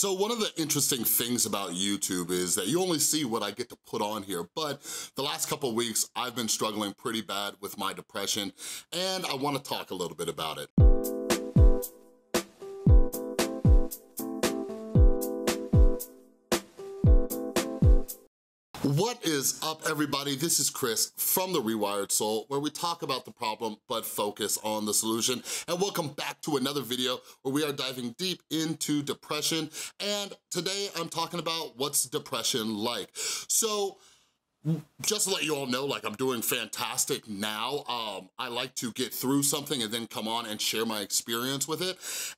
So one of the interesting things about YouTube is that you only see what I get to put on here, but the last couple weeks I've been struggling pretty bad with my depression and I wanna talk a little bit about it. What is up, everybody? This is Chris from The Rewired Soul, where we talk about the problem, but focus on the solution. And welcome back to another video where we are diving deep into depression. And today I'm talking about what's depression like. So just to let you all know, like I'm doing fantastic now. Um, I like to get through something and then come on and share my experience with it.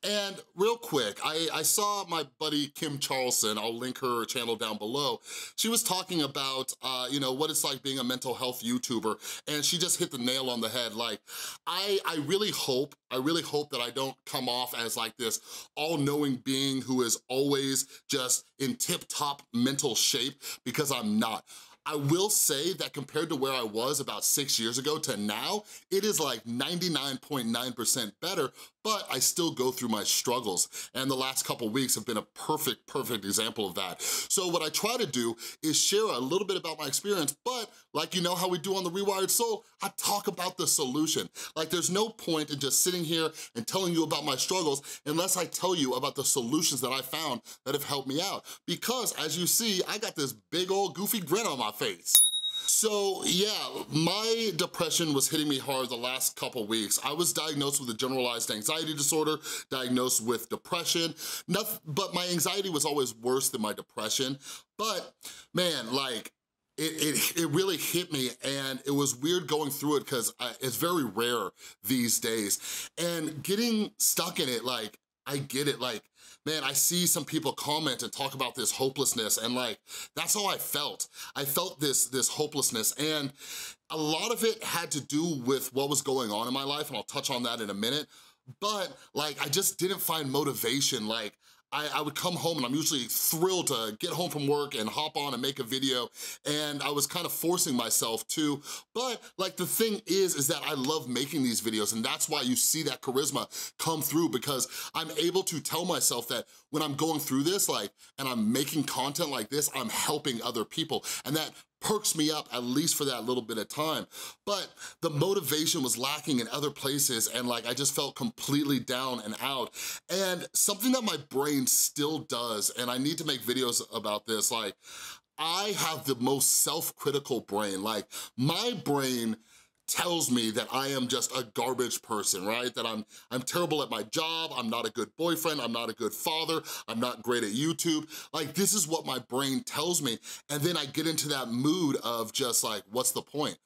And real quick, I, I saw my buddy Kim Charlson, I'll link her channel down below. She was talking about, uh, you know, what it's like being a mental health YouTuber and she just hit the nail on the head. Like, I, I really hope, I really hope that I don't come off as like this all-knowing being who is always just in tip-top mental shape because I'm not. I will say that compared to where I was about six years ago to now, it is like 99.9% .9 better, but I still go through my struggles. And the last couple weeks have been a perfect, perfect example of that. So what I try to do is share a little bit about my experience, but like you know how we do on The Rewired Soul, I talk about the solution. Like there's no point in just sitting here and telling you about my struggles unless I tell you about the solutions that I found that have helped me out. Because as you see, I got this big old goofy grin on my face. So yeah, my depression was hitting me hard the last couple weeks. I was diagnosed with a generalized anxiety disorder, diagnosed with depression, Nothing, but my anxiety was always worse than my depression. But man, like it, it, it, really hit me and it was weird going through it because it's very rare these days. And getting stuck in it, like, I get it, like, man, I see some people comment and talk about this hopelessness and like, that's how I felt. I felt this, this hopelessness and a lot of it had to do with what was going on in my life and I'll touch on that in a minute, but like, I just didn't find motivation. Like, I, I, would come home and I'm usually thrilled to get home from work and hop on and make a video. And I was kind of forcing myself to, but like the thing is, is that I love making these videos. And that's why you see that charisma come through because I'm able to tell myself that when I'm going through this, like, and I'm making content like this, I'm helping other people. And that perks me up at least for that little bit of time. But the motivation was lacking in other places and like I just felt completely down and out. And something that my brain still does, and I need to make videos about this, like I have the most self-critical brain. Like my brain tells me that I am just a garbage person, right? That I'm, I'm terrible at my job, I'm not a good boyfriend, I'm not a good father, I'm not great at YouTube. Like, this is what my brain tells me. And then I get into that mood of just like, what's the point?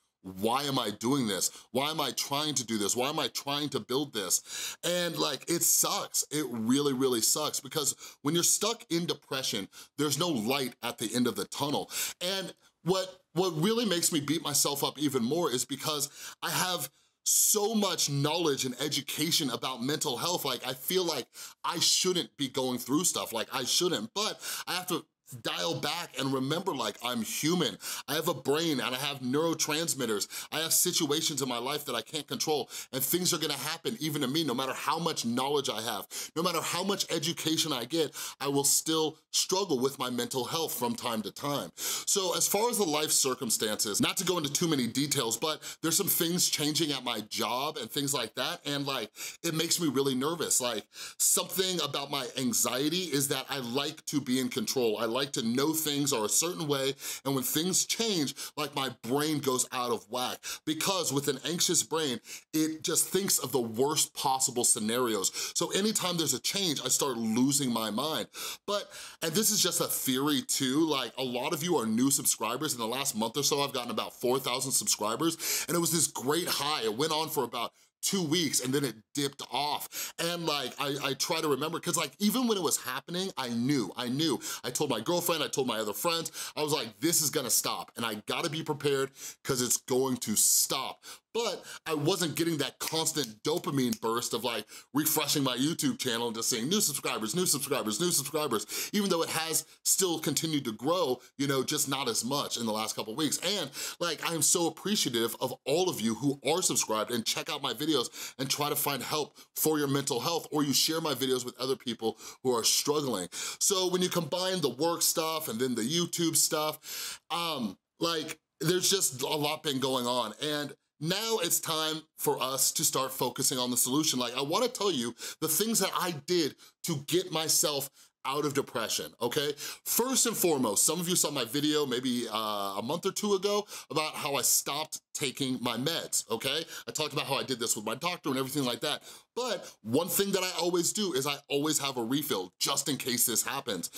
why am I doing this? Why am I trying to do this? Why am I trying to build this? And like, it sucks. It really, really sucks because when you're stuck in depression, there's no light at the end of the tunnel. And what, what really makes me beat myself up even more is because I have so much knowledge and education about mental health. Like, I feel like I shouldn't be going through stuff. Like, I shouldn't, but I have to dial back and remember like I'm human. I have a brain and I have neurotransmitters. I have situations in my life that I can't control and things are gonna happen even to me no matter how much knowledge I have. No matter how much education I get, I will still struggle with my mental health from time to time. So as far as the life circumstances, not to go into too many details, but there's some things changing at my job and things like that and like it makes me really nervous. Like something about my anxiety is that I like to be in control. I like to know things are a certain way, and when things change, like my brain goes out of whack. Because with an anxious brain, it just thinks of the worst possible scenarios. So anytime there's a change, I start losing my mind. But, and this is just a theory too, like a lot of you are new subscribers. In the last month or so, I've gotten about 4,000 subscribers, and it was this great high. It went on for about two weeks and then it dipped off. And like, I, I try to remember, cause like, even when it was happening, I knew, I knew. I told my girlfriend, I told my other friends, I was like, this is gonna stop and I gotta be prepared cause it's going to stop but I wasn't getting that constant dopamine burst of like refreshing my YouTube channel and just seeing new subscribers, new subscribers, new subscribers, even though it has still continued to grow, you know, just not as much in the last couple weeks. And like, I am so appreciative of all of you who are subscribed and check out my videos videos and try to find help for your mental health, or you share my videos with other people who are struggling. So when you combine the work stuff and then the YouTube stuff, um, like, there's just a lot been going on. And now it's time for us to start focusing on the solution. Like, I wanna tell you the things that I did to get myself out of depression, okay? First and foremost, some of you saw my video maybe uh, a month or two ago about how I stopped taking my meds, okay? I talked about how I did this with my doctor and everything like that. But one thing that I always do is I always have a refill just in case this happens.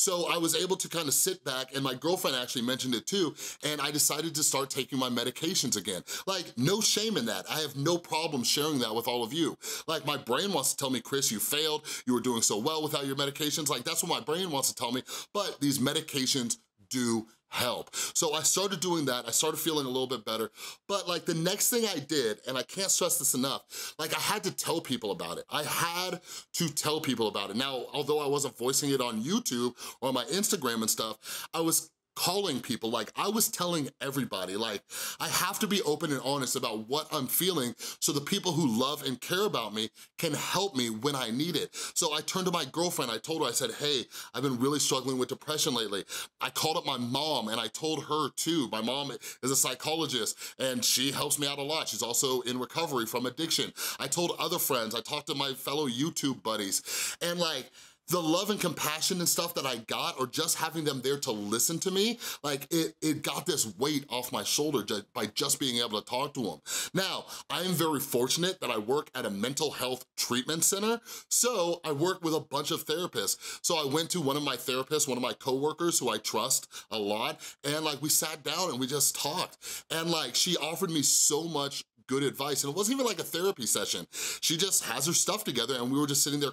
So I was able to kind of sit back and my girlfriend actually mentioned it too, and I decided to start taking my medications again. Like, no shame in that. I have no problem sharing that with all of you. Like, my brain wants to tell me, Chris, you failed, you were doing so well without your medications. Like, that's what my brain wants to tell me, but these medications do help. So I started doing that, I started feeling a little bit better, but like the next thing I did, and I can't stress this enough, like I had to tell people about it. I had to tell people about it. Now, although I wasn't voicing it on YouTube or on my Instagram and stuff, I was calling people, like I was telling everybody, like I have to be open and honest about what I'm feeling so the people who love and care about me can help me when I need it. So I turned to my girlfriend, I told her, I said, hey, I've been really struggling with depression lately. I called up my mom and I told her too. My mom is a psychologist and she helps me out a lot. She's also in recovery from addiction. I told other friends, I talked to my fellow YouTube buddies and like, the love and compassion and stuff that I got or just having them there to listen to me, like it, it got this weight off my shoulder just by just being able to talk to them. Now, I am very fortunate that I work at a mental health treatment center, so I work with a bunch of therapists. So I went to one of my therapists, one of my coworkers who I trust a lot, and like we sat down and we just talked. And like she offered me so much good advice. And it wasn't even like a therapy session. She just has her stuff together and we were just sitting there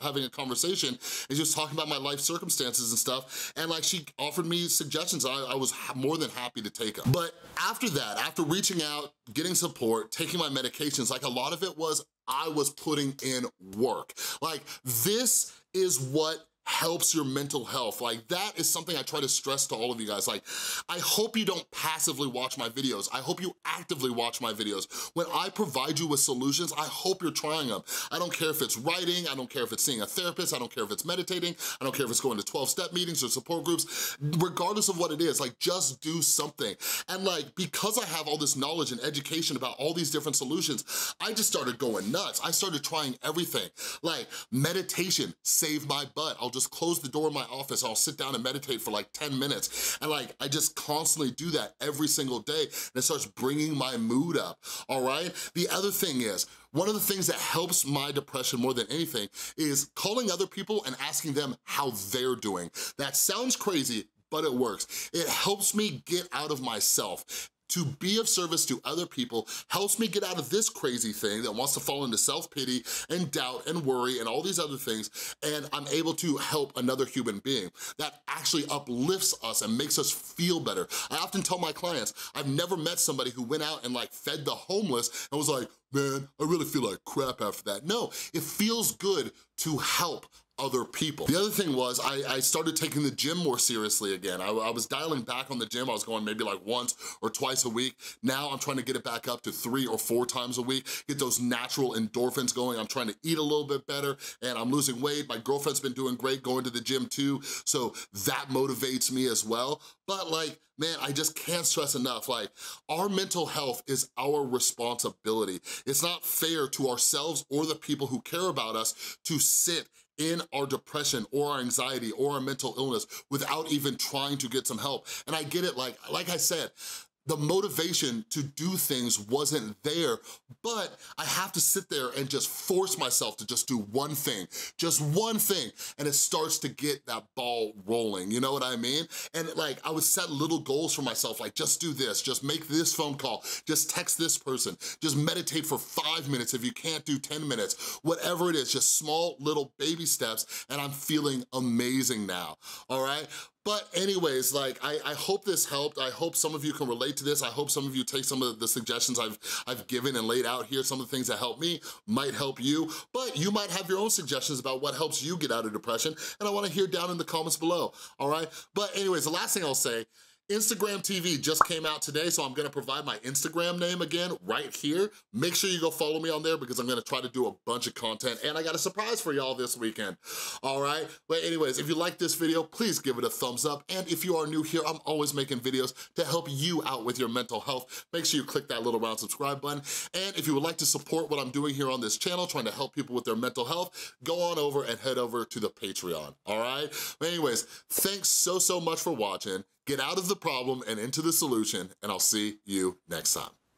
having a conversation and just talking about my life circumstances and stuff. And like she offered me suggestions. I, I was more than happy to take them. But after that, after reaching out, getting support, taking my medications, like a lot of it was I was putting in work. Like this is what helps your mental health. Like that is something I try to stress to all of you guys. Like, I hope you don't passively watch my videos. I hope you actively watch my videos. When I provide you with solutions, I hope you're trying them. I don't care if it's writing, I don't care if it's seeing a therapist, I don't care if it's meditating, I don't care if it's going to 12-step meetings or support groups, regardless of what it is, like just do something. And like, because I have all this knowledge and education about all these different solutions, I just started going nuts. I started trying everything. Like meditation saved my butt. I'll just close the door in my office, I'll sit down and meditate for like 10 minutes. And like, I just constantly do that every single day and it starts bringing my mood up, all right? The other thing is, one of the things that helps my depression more than anything is calling other people and asking them how they're doing. That sounds crazy, but it works. It helps me get out of myself to be of service to other people helps me get out of this crazy thing that wants to fall into self-pity and doubt and worry and all these other things, and I'm able to help another human being. That actually uplifts us and makes us feel better. I often tell my clients, I've never met somebody who went out and like fed the homeless and was like, man, I really feel like crap after that. No, it feels good to help other people. The other thing was I, I started taking the gym more seriously again. I, I, was dialing back on the gym. I was going maybe like once or twice a week. Now I'm trying to get it back up to three or four times a week, get those natural endorphins going. I'm trying to eat a little bit better and I'm losing weight. My girlfriend's been doing great going to the gym too, so that motivates me as well. But like, man, I just can't stress enough, like, our mental health is our responsibility. It's not fair to ourselves or the people who care about us to sit in our depression or our anxiety or our mental illness without even trying to get some help. And I get it, like, like I said, the motivation to do things wasn't there, but I have to sit there and just force myself to just do one thing, just one thing, and it starts to get that ball rolling, you know what I mean? And like, I would set little goals for myself, like just do this, just make this phone call, just text this person, just meditate for five minutes if you can't do 10 minutes, whatever it is, just small little baby steps, and I'm feeling amazing now, all right? But anyways, like, I, I hope this helped. I hope some of you can relate to this. I hope some of you take some of the suggestions I've, I've given and laid out here. Some of the things that helped me might help you, but you might have your own suggestions about what helps you get out of depression, and I wanna hear down in the comments below, all right? But anyways, the last thing I'll say Instagram TV just came out today, so I'm gonna provide my Instagram name again right here. Make sure you go follow me on there because I'm gonna try to do a bunch of content and I got a surprise for y'all this weekend, all right? But anyways, if you like this video, please give it a thumbs up. And if you are new here, I'm always making videos to help you out with your mental health. Make sure you click that little round subscribe button. And if you would like to support what I'm doing here on this channel, trying to help people with their mental health, go on over and head over to the Patreon, all right? But anyways, thanks so, so much for watching. Get out of the problem and into the solution, and I'll see you next time.